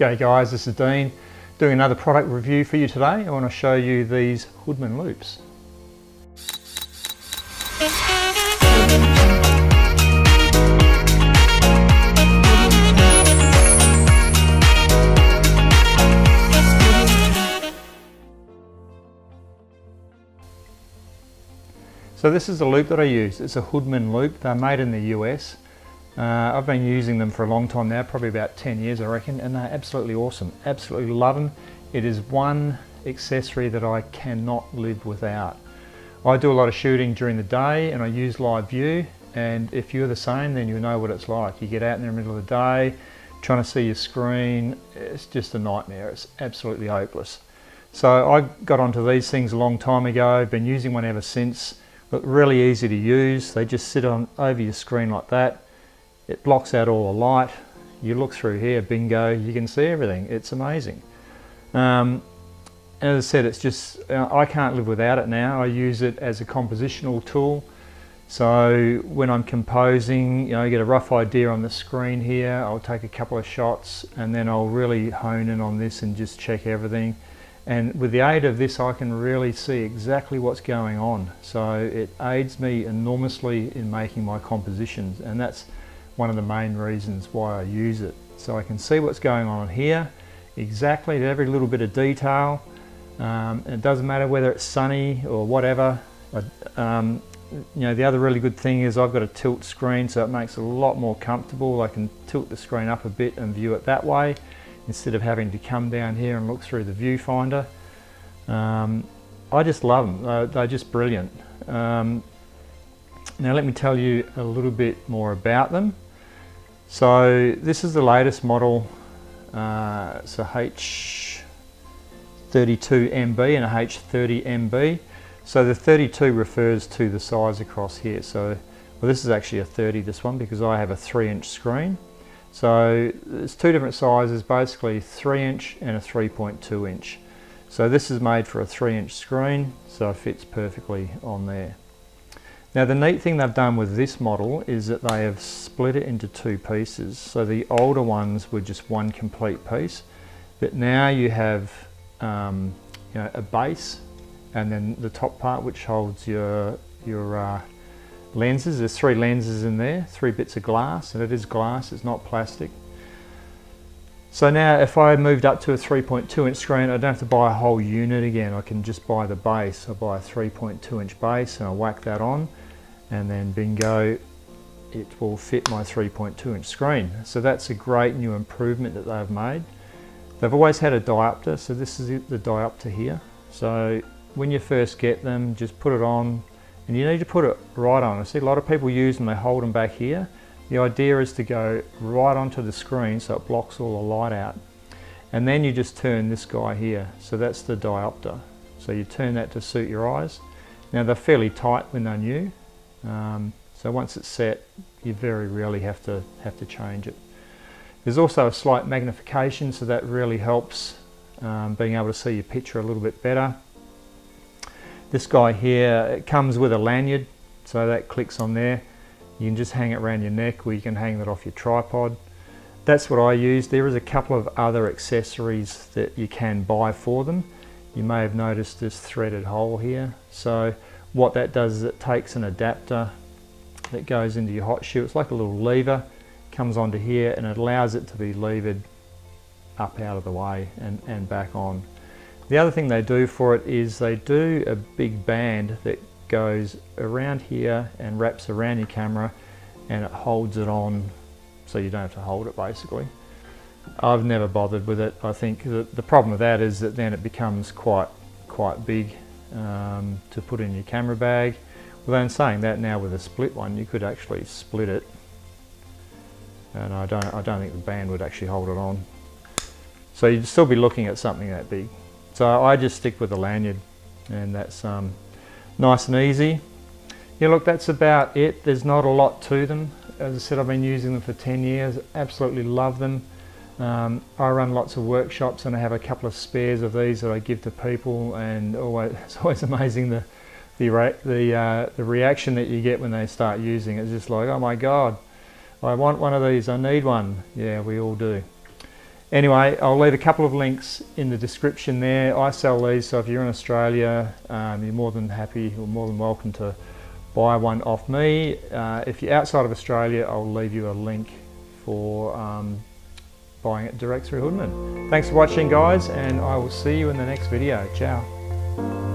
G'day guys, this is Dean doing another product review for you today. I want to show you these Hoodman loupes. So this is the loupe that I use. It's a Hoodman loupe. They're made in the US. Uh, I've been using them for a long time now, probably about 10 years I reckon, and they're absolutely awesome. Absolutely love them. It is one accessory that I cannot live without. I do a lot of shooting during the day and I use live view and if you're the same then you know what it's like. You get out in the middle of the day trying to see your screen, it's just a nightmare. It's absolutely hopeless. So I got onto these things a long time ago, been using one ever since. Look really easy to use. They just sit on over your screen like that. It blocks out all the light. You look through here, bingo, you can see everything. It's amazing. Um, as I said, it's just, uh, I can't live without it now. I use it as a compositional tool. So when I'm composing, you know, I get a rough idea on the screen here, I'll take a couple of shots and then I'll really hone in on this and just check everything. And with the aid of this, I can really see exactly what's going on. So it aids me enormously in making my compositions. And that's one of the main reasons why I use it. So I can see what's going on here, exactly every little bit of detail. Um, it doesn't matter whether it's sunny or whatever. Um, you know, the other really good thing is I've got a tilt screen, so it makes it a lot more comfortable. I can tilt the screen up a bit and view it that way instead of having to come down here and look through the viewfinder. Um, I just love them, they're, they're just brilliant. Um, now let me tell you a little bit more about them. So this is the latest model, uh, it's a H32MB and a H30MB. So the 32 refers to the size across here. So well, this is actually a 30, this one, because I have a 3 inch screen. So there's two different sizes, basically 3 inch and a 3.2 inch. So this is made for a 3 inch screen, so it fits perfectly on there. Now the neat thing they've done with this model is that they have split it into two pieces. So the older ones were just one complete piece, but now you have um, you know, a base and then the top part which holds your, your uh, lenses. There's three lenses in there, three bits of glass, and it is glass, it's not plastic. So now if I moved up to a 3.2 inch screen, I don't have to buy a whole unit again. I can just buy the base. I buy a 3.2 inch base and I whack that on and then bingo, it will fit my 3.2 inch screen. So that's a great new improvement that they've made. They've always had a diopter, so this is the diopter here. So when you first get them, just put it on, and you need to put it right on. I see a lot of people use them, they hold them back here. The idea is to go right onto the screen so it blocks all the light out. And then you just turn this guy here. So that's the diopter. So you turn that to suit your eyes. Now they're fairly tight when they're new. Um, so once it's set, you very rarely have to have to change it. There's also a slight magnification, so that really helps um, being able to see your picture a little bit better. This guy here, it comes with a lanyard, so that clicks on there. You can just hang it around your neck or you can hang that off your tripod. That's what I use. There is a couple of other accessories that you can buy for them. You may have noticed this threaded hole here. So what that does is it takes an adapter that goes into your hot shoe. It's like a little lever, comes onto here and it allows it to be levered up out of the way and, and back on. The other thing they do for it is they do a big band that goes around here and wraps around your camera and it holds it on so you don't have to hold it basically. I've never bothered with it. I think the, the problem with that is that then it becomes quite quite big um, to put in your camera bag. Well then saying that now with a split one you could actually split it and I don't, I don't think the band would actually hold it on. So you'd still be looking at something that big. So I just stick with the lanyard and that's um, nice and easy. Yeah, look, that's about it. There's not a lot to them. As I said, I've been using them for 10 years. Absolutely love them. Um, I run lots of workshops and I have a couple of spares of these that I give to people and always, it's always amazing the the, the, uh, the reaction that you get when they start using it. It's just like, oh my God, I want one of these, I need one. Yeah, we all do. Anyway, I'll leave a couple of links in the description there. I sell these, so if you're in Australia, um, you're more than happy or more than welcome to buy one off me. Uh, if you're outside of Australia, I'll leave you a link for um, buying it direct through Hoodman. Thanks for watching guys and I will see you in the next video. Ciao.